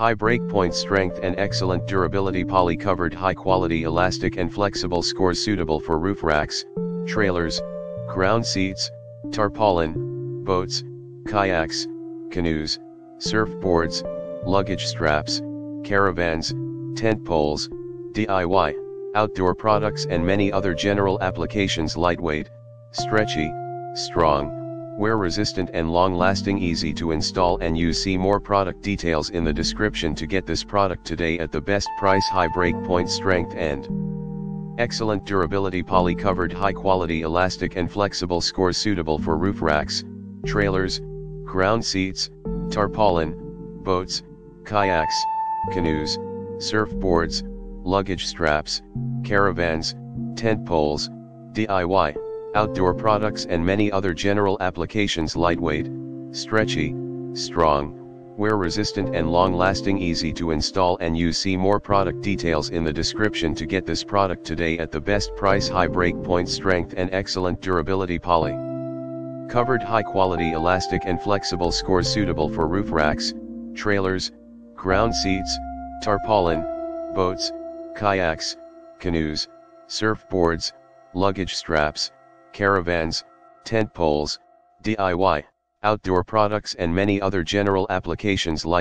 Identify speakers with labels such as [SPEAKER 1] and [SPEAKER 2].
[SPEAKER 1] High breakpoint strength and excellent durability poly covered high quality elastic and flexible scores suitable for roof racks, trailers, ground seats, tarpaulin, boats, kayaks, canoes, surfboards, luggage straps, caravans, tent poles, DIY, outdoor products and many other general applications. Lightweight, stretchy, strong, wear resistant and long lasting easy to install and use see more product details in the description to get this product today at the best price high break point strength and excellent durability poly covered high quality elastic and flexible scores suitable for roof racks, trailers, ground seats, tarpaulin, boats, kayaks, canoes, surfboards, luggage straps, caravans, tent poles, DIY outdoor products and many other general applications lightweight, stretchy, strong, wear resistant and long lasting easy to install and you see more product details in the description to get this product today at the best price high break point strength and excellent durability poly. Covered high quality elastic and flexible scores suitable for roof racks, trailers, ground seats, tarpaulin, boats, kayaks, canoes, surfboards, luggage straps, caravans, tent poles, DIY, outdoor products and many other general applications like